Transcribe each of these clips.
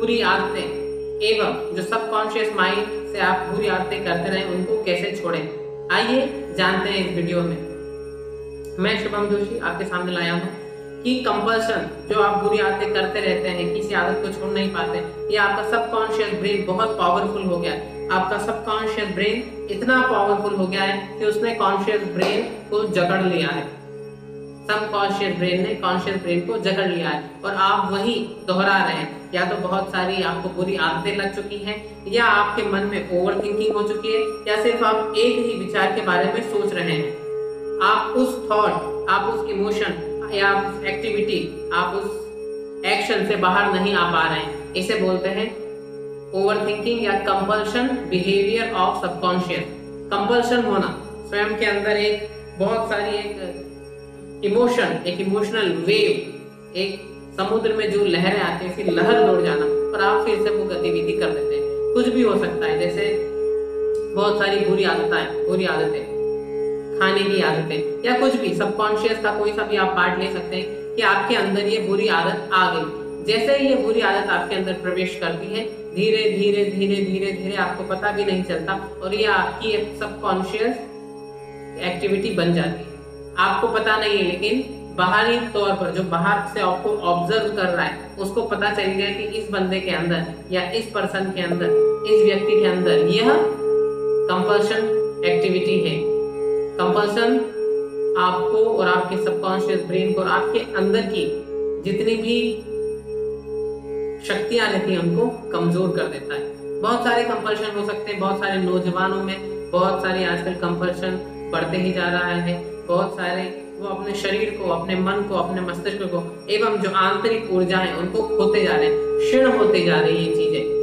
बुरी आदतें, एवं जो सबकॉन्शियस माइंड से आप बुरी आदतें करते रहे, उनको कैसे छोड़ें? आइए जानते हैं इस वीडियो में। मैं शुभम जोशी आपके सामने लाया हूँ कि कंपल्सन जो आप बुरी आदतें करते रहते हैं, किसी आदत को छोड़ नहीं पाते, ये आपका सबकॉन्शियस ब्रेन बहुत पावरफुल हो गया है। आपका सबकॉन्शियस ब्रेन इतना पावरफुल हो गया है कि उसने कॉन्शियस ब्रेन को जकड़ लिया है। सबकॉन्शियस ब्रेन ने कॉन्शियस ब्रेन को जकड़ लिया है। और आप वही दोहरा रहे हैं। या तो बहुत सारी आपको बुरी आदतें लग चुकी हैं, या आपके मन में ओवर थिंकिंग हो चुकी है, या सिर्फ़ आप एक ही विचार के बारे में सोच रहे हैं। आप उस थॉट आप उस इमोशन या उस एक्टिविटी आप उस एक्शन से बाहर नहीं आ पा रहे हैं। इसे बोलते हैं ओवर थिंकिंग या compulsion behaviour of subconscious compulsion होना। स्वयं के अंदर एक बहुत सारी एक इमोशन, एक इमोशनल वेव, एक समुद्र में जो लहरें आती हैं फिर लहर लौट जाना, और आप फिर से वो गतिविधि कर देते हैं। कुछ भी हो सकता है, जैसे बहुत सारी बुरी आदतें बुरी आदतें, खाने की आदतें, या कुछ भी सबकॉन्शियस का कोई सा भी आप पार्ट ले सकते हैं कि आपके अंदर ये बुरी आदत आ गई। जैसे ही ये बुरी आदत आपके अंदर प्रवेश करती है, धीरे धीरे धीरे धीरे धीरे आपको पता भी नहीं चलता, और ये आपकी सबकॉन्शियस एक्टिविटी बन जाती है। आपको पता नहीं है, लेकिन बाहरी तौर पर जो बाहर से आपको ऑब्ज़र्व कर रहा है, उसको पता चल गया कि इस बंदे के अंदर या इस पर्सन के अंदर, इस व्यक्ति के अंदर यह कंपल्शन एक्टिविटी है। कंपल्सन आपको और आपके सबकॉन्शियस ब्रेन को और आपके अंदर की जितनी भी शक्तियाँ रहती हैं, उनको कमज़ोर कर देता है। बहुत सारे कंपल्शन हो सकते हैं, बहुत सारे नौजवानों में बहुत सारे आजकल कंपल्शन बढ़ते ही जा रहा है। बहुत सारे वो अपने शरीर को, अपने मन को, अपने मस्तिष्क को एवं जो आंतरिक ऊर्जा है, उनको खोते जा रहे हैं। क्षीण होते जा रही है चीज़ें।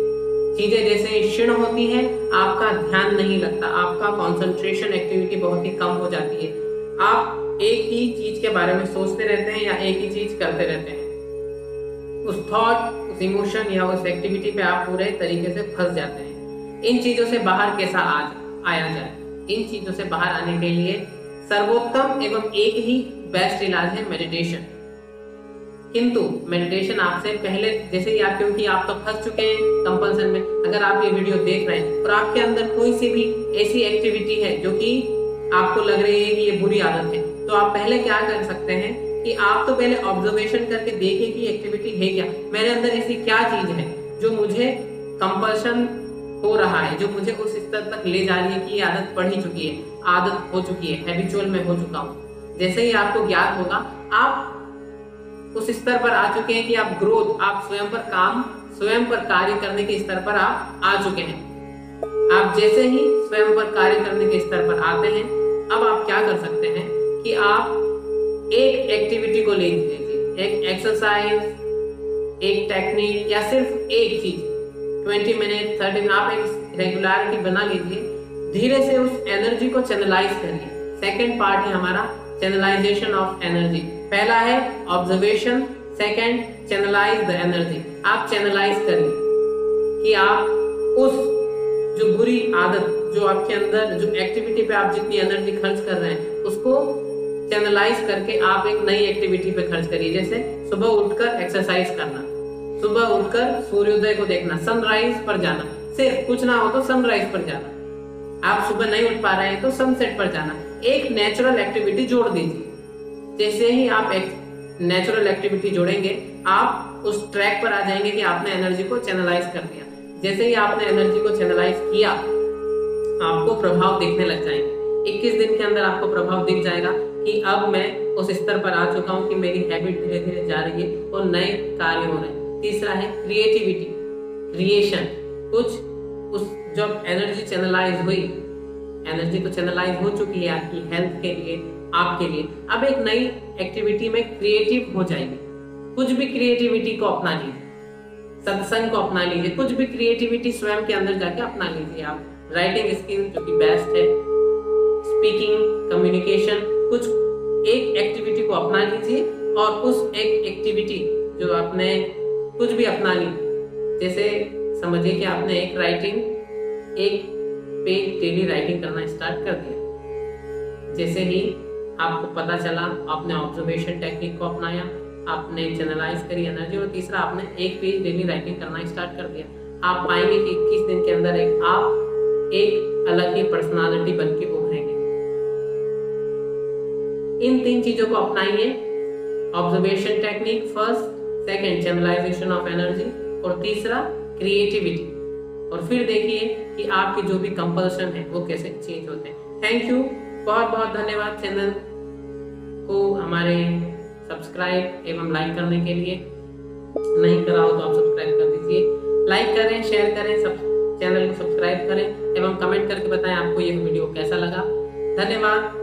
चीज़ें जैसे क्षीण होती है, आपका ध्यान नहीं लगता। आपका कंसंट्रेशन एक्टिविटी बहुत ही कम हो जाती है। आप एक ही चीज़ के बारे में सोचते रहते हैं या एक ही चीज़ करते रहते हैं? उस थॉट उस इमोशन या उस एक्टिविटी पे आप पूरे तरीके से फंस जाते हैं। इन चीज़ों से बाहर कैसा आज आया जाए? इन चीज़ों से बाहर आने के लिए सर्वोत्तम एवं एक ही बेस्ट इलाज है मेडिटेशन किंतु मेडिटेशन आपसे पहले, जैसे ही आप, क्योंकि आप तो फंस चुके हैं कंपल्सन में, अगर आप ये वीडियो देख रहे हैं, और आपके अंदर कोई सी भी ऐसी एक्टिविटी है जो कि आपको लग रही है कि ये बुरी आदत है तो आप पहले क्या कर सकते हैं कि आप तो पहले ऑब्जर्वेशन करके देखें कि एक्टिविटी है क्या। मेरे अंदर ऐसी क्या चीज़ है जो मुझे कंपल्शन हो रहा है, जो मुझे उस स्तर तक ले जा रही है कि ये आदत बढ़ ही चुकी है। आदत हो चुकी है हैबिचुअल में हो चुका हूँ। जैसे ही आपको ज्ञात होगा, आप उस स्तर पर आ चुके हैं कि आप ग्रोथ आप स्वयं पर काम, स्वयं पर कार्य करने के स्तर पर आप आ चुके हैं। आप जैसे ही स्वयं पर कार्य करने के स्तर पर आते हैं, अब आप क्या कर सकते हैं कि आप एक एक्टिविटी को ले लीजिए। एक एक्सरसाइज एक टेक्निक या सिर्फ़ एक चीज़। 20 मिनट 30 मिनट आप एक रेगुलरिटी बना लीजिए धीरे से उस एनर्जी को चैनलाइज करिए। सेकेंड पार्ट है हमारा चैनलाइजेशन ऑफ़ एनर्जी पहला है observation second channelise the energy आप चैनलाइज करिए कि आप उस जो बुरी आदत, जो आपके अंदर, जो एक्टिविटी पे आप जितनी एनर्जी खर्च कर रहे हैं, उसको चैनलाइज करके आप एक नई एक्टिविटी पे खर्च करिए। जैसे सुबह उठकर एक्सरसाइज करना। सुबह उठकर सूर्योदय को देखना सनराइज पर जाना। सिर्फ़ कुछ ना हो तो सनराइज पर जाना। आप सुबह नहीं उठ पा रहे हैं तो सनसेट पर जाना। एक नेचुरल एक्टिविटी जोड़ दीजिए। जैसे ही आप एक नेचुरल एक्टिविटी जोड़ेंगे, आप उस ट्रैक पर आ जाएँगे कि आपने एनर्जी को चैनलाइज कर दिया। जैसे ही आपने एनर्जी को चैनलाइज किया, आपको प्रभाव दिखने लग जाएँगे। 21 दिन के अंदर आपको प्रभाव दिख जाएगा कि अब मैं उस स्तर पर आ चुका हूँ कि मेरी हैबिट धीरे धीरे जा रही है और नए कार्य हो रहे हैं। तीसरा है क्रिएटिविटी क्रिएशन कुछ उस जब एनर्जी चैनलाइज हुई एनर्जी तो चैनलाइज हो चुकी है आपकी हेल्थ के लिए, आपके लिए, अब एक नई एक्टिविटी में क्रिएटिव हो जाएगी। कुछ भी क्रिएटिविटी को अपना लीजिए, सत्संग को अपना लीजिए, कुछ भी क्रिएटिविटी स्वयं के अंदर जाके अपना लीजिए आप। राइटिंग स्किल जो कि बेस्ट है स्पीकिंग कम्युनिकेशन कुछ एक एक्टिविटी को अपना लीजिए और उस एक एक्टिविटी जो आपने कुछ भी अपना ली, जैसे समझिए कि आपने एक राइटिंग एक पेज डेली राइटिंग करना स्टार्ट कर दिया। जैसे ही आपको पता चला, आपने ऑब्जर्वेशन टेक्निक को अपनाया, आपने चैनलाइज करी एनर्जी और तीसरा आपने एक पेज डेली राइटिंग करना स्टार्ट कर दिया। आप पाएँगे कि इक्कीस दिन के अंदर एक, आप एक अलग ही पर्सनालिटी बन के उभरेंगे। इन तीन चीज़ों को अपनाइए। Observation technique first second channelisation of energy और तीसरा क्रिएटिविटी और फिर देखिए कि आपके जो भी कंपल्शन है, वो कैसे चेंज होते हैं। थैंक यू बहुत बहुत धन्यवाद चैनल को हमारे सब्सक्राइब एवं लाइक करने के लिए। नहीं करा हो तो आप सब्सक्राइब कर दीजिए। लाइक करें शेयर करें सब चैनल को सब्सक्राइब करें एवं कमेंट करके बताएँ आपको ये वीडियो कैसा लगा। धन्यवाद।